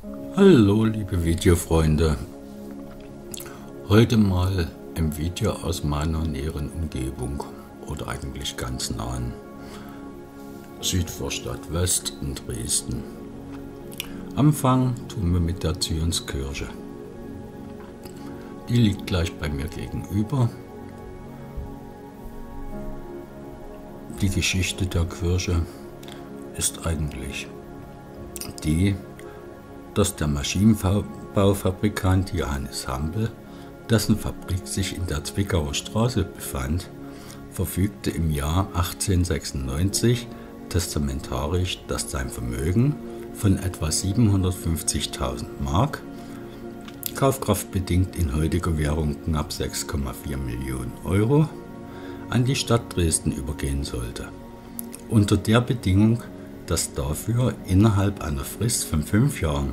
Hallo liebe Videofreunde. Heute mal ein Video aus meiner näheren Umgebung oder eigentlich ganz nahen Südvorstadt West in Dresden. Anfangen tun wir mit der Zionskirche. Die liegt gleich bei mir gegenüber. Die Geschichte der Kirche ist eigentlich die, dass der Maschinenbaufabrikant Johannes Hampel, dessen Fabrik sich in der Zwickauer Straße befand, verfügte im Jahr 1896 testamentarisch, dass sein Vermögen von etwa 750.000 Mark kaufkraftbedingt in heutiger Währung knapp 6,4 Millionen Euro, an die Stadt Dresden übergehen sollte. Unter der Bedingung, dass dafür innerhalb einer Frist von fünf Jahren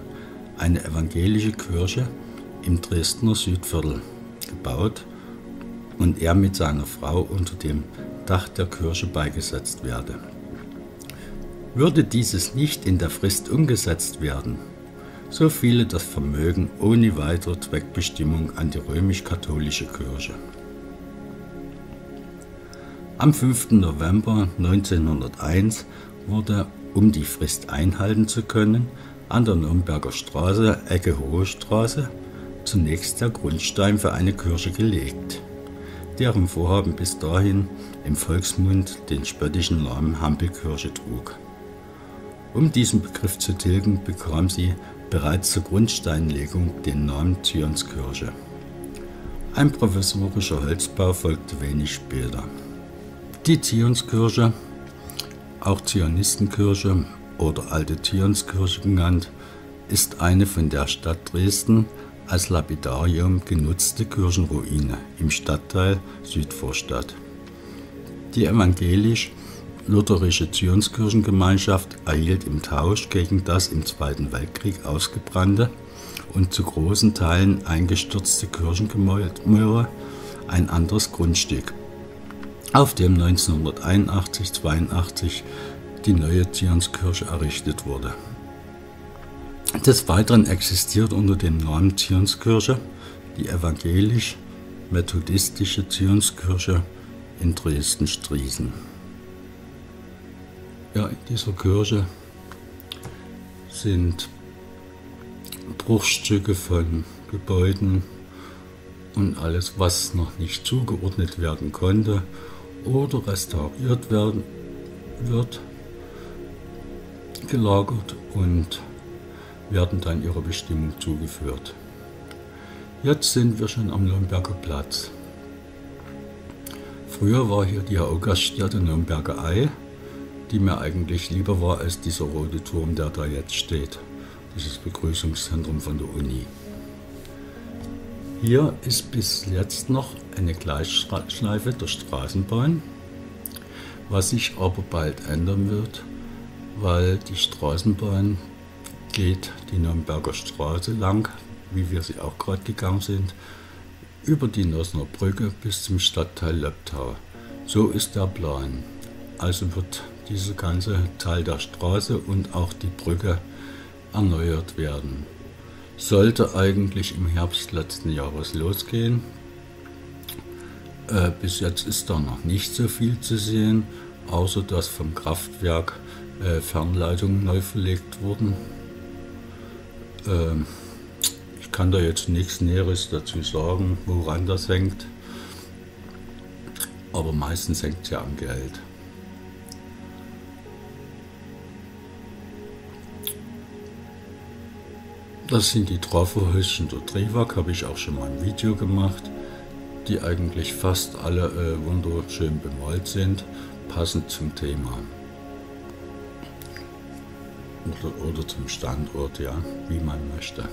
eine evangelische Kirche im Dresdner Südviertel gebaut und er mit seiner Frau unter dem Dach der Kirche beigesetzt werde. Würde dieses nicht in der Frist umgesetzt werden, so fiele das Vermögen ohne weitere Zweckbestimmung an die römisch-katholische Kirche. Am 5. November 1901 wurde, um die Frist einhalten zu können, an der Nürnberger Straße, Ecke Hohe Straße, zunächst der Grundstein für eine Kirche gelegt, deren Vorhaben bis dahin im Volksmund den spöttischen Namen Hampelkirche trug. Um diesen Begriff zu tilgen, bekam sie bereits zur Grundsteinlegung den Namen Zionskirche. Ein provisorischer Holzbau folgte wenig später. Die Zionskirche, auch Zionistenkirche oder Alte Zionskirche genannt, ist eine von der Stadt Dresden als Lapidarium genutzte Kirchenruine im Stadtteil Südvorstadt. Die evangelisch lutherische Zionskirchengemeinschaft erhielt im Tausch gegen das im Zweiten Weltkrieg ausgebrannte und zu großen Teilen eingestürzte Kirchengemäuer ein anderes Grundstück, auf dem 1981-82 die neue Zionskirche errichtet wurde. Des Weiteren existiert unter dem Namen Zionskirche die evangelisch-methodistische Zionskirche in Dresden-Striesen. Ja, in dieser Kirche sind Bruchstücke von Gebäuden und alles, was noch nicht zugeordnet werden konnte oder restauriert werden wird, gelagert und werden dann ihrer Bestimmung zugeführt. Jetzt sind wir schon am Nürnberger Platz. Früher war hier die Augaststätte Nürnberger Ei die mir eigentlich lieber war als dieser rote Turm, der da jetzt steht. Dieses Begrüßungszentrum von der Uni. Hier ist bis jetzt noch eine Gleisschleife der Straßenbahn, was sich aber bald ändern wird, weil die Straßenbahn geht die Nürnberger Straße lang, wie wir sie auch gerade gegangen sind, über die Nossener Brücke bis zum Stadtteil Löbtau. So ist der Plan. Also wird diese ganze Teil der Straße und auch die Brücke erneuert werden. Sollte eigentlich im Herbst letzten Jahres losgehen. Äh, bis jetzt ist da noch nicht so viel zu sehen, außer dass vom Kraftwerk äh, Fernleitungen neu verlegt wurden. Äh, ich kann da jetzt nichts Näheres dazu sagen, woran das hängt. Aber meistens hängt es ja am Geld. Das sind die Trafohäuschen der Triwag, habe ich auch schon mal ein Video gemacht, die eigentlich fast alle äh, wunderschön bemalt sind, passend zum Thema. Oder, oder zum Standort, ja, wie man möchte.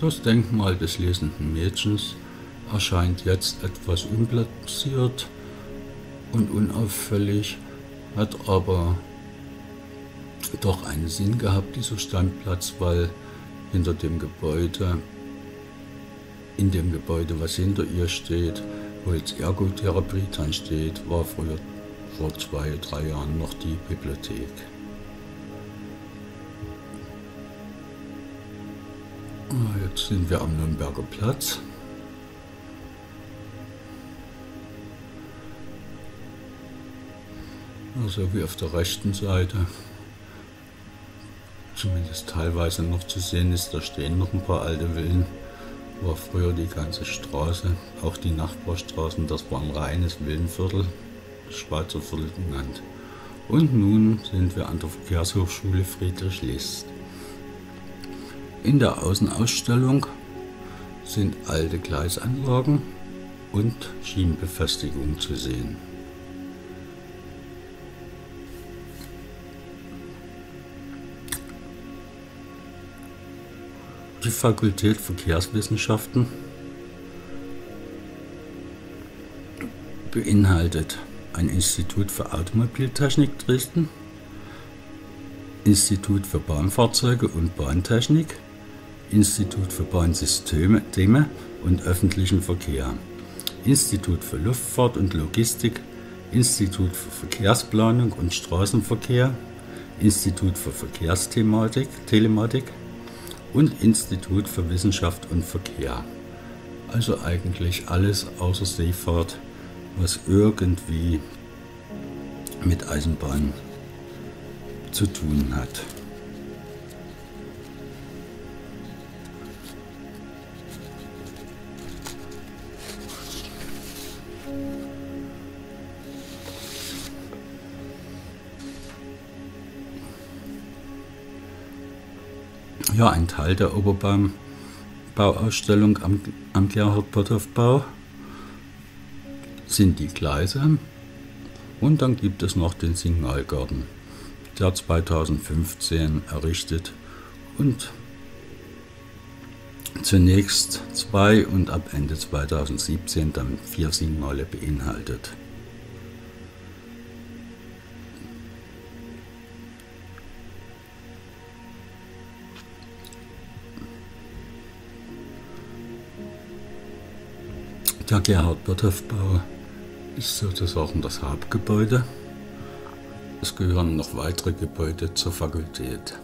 Das Denkmal des lesenden Mädchens erscheint jetzt etwas unplatziert und unauffällig, hat aber doch einen Sinn gehabt, dieser Standplatz, weil hinter dem Gebäude, in dem Gebäude, was hinter ihr steht, wo jetzt Ergotherapie dran steht, war früher vor zwei, drei Jahren noch die Bibliothek. Jetzt sind wir am Nürnberger Platz. Also wie auf der rechten Seite zumindest teilweise noch zu sehen ist, da stehen noch ein paar alte Villen. War früher die ganze Straße, auch die Nachbarstraßen, das war ein reines Villenviertel, Schweizer Viertel genannt. Und nun sind wir an der Verkehrshochschule Friedrich List. In der Außenausstellung sind alte Gleisanlagen und Schienenbefestigung zu sehen. Die Fakultät Verkehrswissenschaften beinhaltet ein Institut für Automobiltechnik Dresden, Institut für Bahnfahrzeuge und Bahntechnik, Institut für Bahnsysteme und öffentlichen Verkehr, Institut für Luftfahrt und Logistik, Institut für Verkehrsplanung und Straßenverkehr, Institut für Verkehrstelematik, und Institut für Wissenschaft und Verkehr. Also eigentlich alles außer Seefahrt, was irgendwie mit Eisenbahn zu tun hat. Ja, ein Teil der Oberbauausstellung am, am Gerhard-Potthoff-Bau sind die Gleise und dann gibt es noch den Signalgarten, der 2015 errichtet und zunächst zwei und ab Ende 2017 dann vier Signale beinhaltet. Der Gerhard-Bothoff-Bau ist sozusagen das Hauptgebäude. Es gehören noch weitere Gebäude zur Fakultät.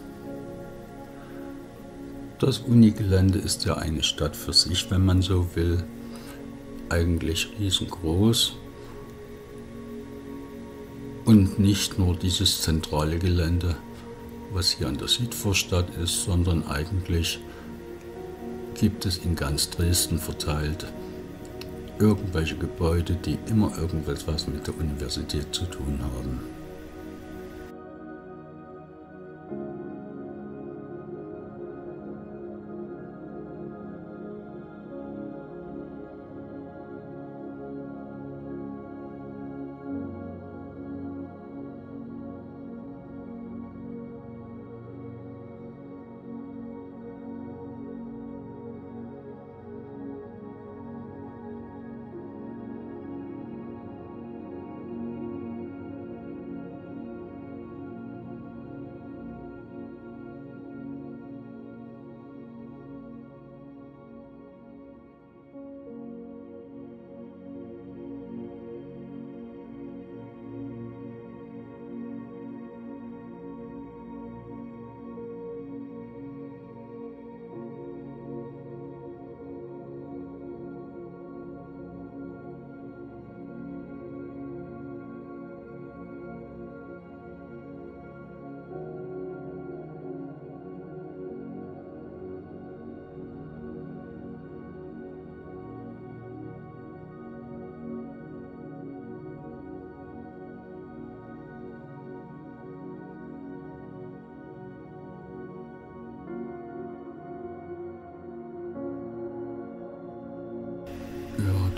Das Unigelände ist ja eine Stadt für sich, wenn man so will. Eigentlich riesengroß. Und nicht nur dieses zentrale Gelände, was hier an der Südvorstadt ist, sondern eigentlich gibt es in ganz Dresden verteilt irgendwelche Gebäude, die immer irgendwas mit der Universität zu tun haben.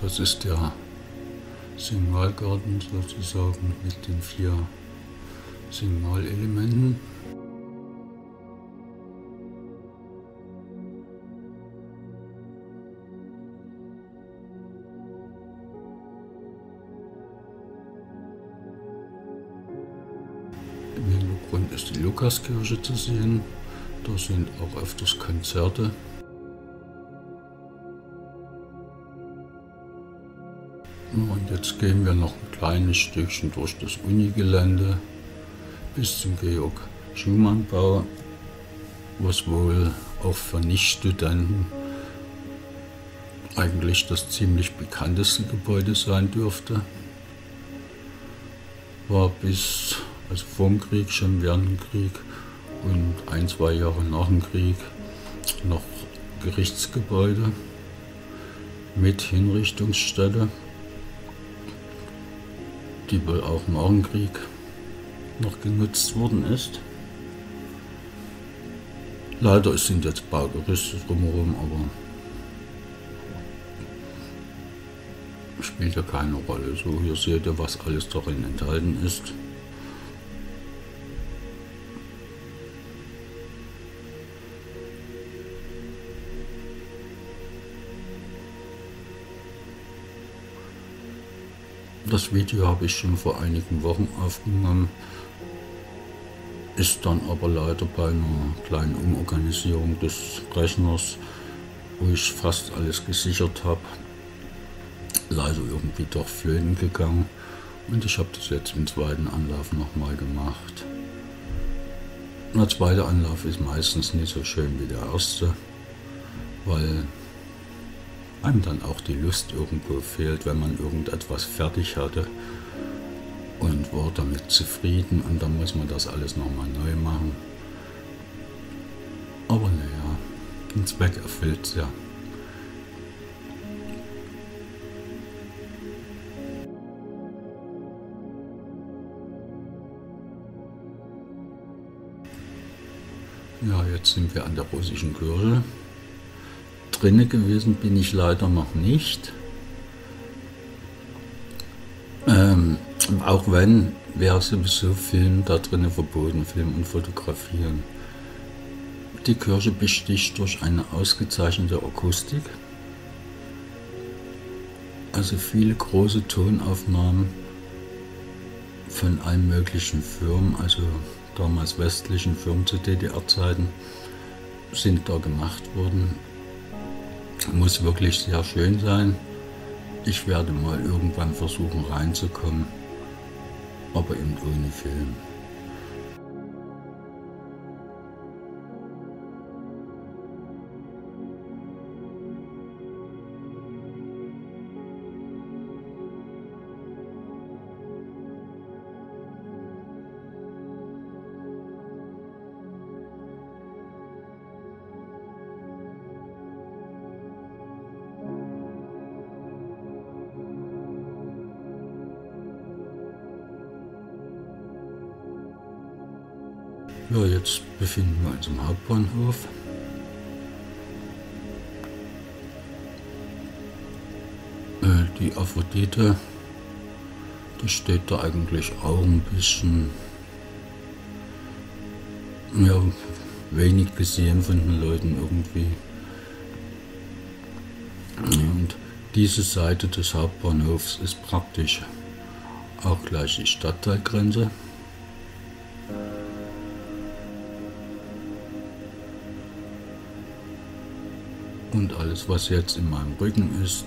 Das ist der Signalgarten sozusagen mit den vier Signalelementen. Im Hintergrund ist die Lukaskirche zu sehen. Da sind auch öfters Konzerte. Und jetzt gehen wir noch ein kleines Stückchen durch das Unigelände bis zum Georg Schumann Bau, was wohl auch für Nichtstudenten eigentlich das ziemlich bekannteste Gebäude sein dürfte. War bis, also vor dem Krieg, schon während dem Krieg und ein, zwei Jahre nach dem Krieg noch Gerichtsgebäude mit Hinrichtungsstätte, die wohl auch nach dem Krieg noch genutzt worden ist. Leider sind jetzt Baugerüste drumherum, aber spielt ja keine Rolle. So, hier seht ihr, was alles darin enthalten ist. Das Video habe ich schon vor einigen Wochen aufgenommen, ist dann aber leider bei einer kleinen Umorganisierung des Rechners, wo ich fast alles gesichert habe, leider irgendwie doch flöten gegangen und ich habe das jetzt im zweiten Anlauf nochmal gemacht. Der zweite Anlauf ist meistens nicht so schön wie der erste, weil einem dann auch die Lust irgendwo fehlt, wenn man irgendetwas fertig hatte und war damit zufrieden und dann muss man das alles nochmal neu machen. Aber naja, den Zweck erfüllt ja. Ja, jetzt sind wir an der russischen Kirche. Drinne gewesen bin ich leider noch nicht. Ähm, auch wenn, wäre sowieso Film da drinnen verboten, Film und Fotografieren. Die Kirche besticht durch eine ausgezeichnete Akustik. Also viele große Tonaufnahmen von allen möglichen Firmen, also damals westlichen Firmen zu DDR-Zeiten, sind da gemacht worden. Muss wirklich sehr schön sein. Ich werde mal irgendwann versuchen reinzukommen, aber eben ohne Film. Ja, jetzt befinden wir uns im Hauptbahnhof. Äh, die Aphrodite, die steht da eigentlich auch ein bisschen ja, wenig gesehen von den Leuten irgendwie. Und diese Seite des Hauptbahnhofs ist praktisch auch gleich die Stadtteilgrenze. Und alles, was jetzt in meinem Rücken ist,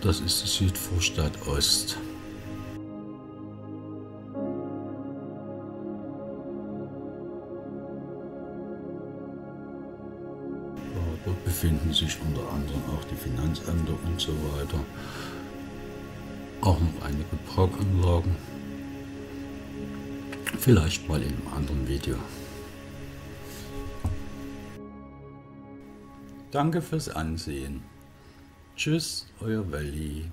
das ist die Südvorstadt Ost. dort befinden sich unter anderem auch die Finanzämter und so weiter. Auch noch einige Parkanlagen. Vielleicht mal in einem anderen Video. Danke fürs Ansehen. Tschüss, euer Welli.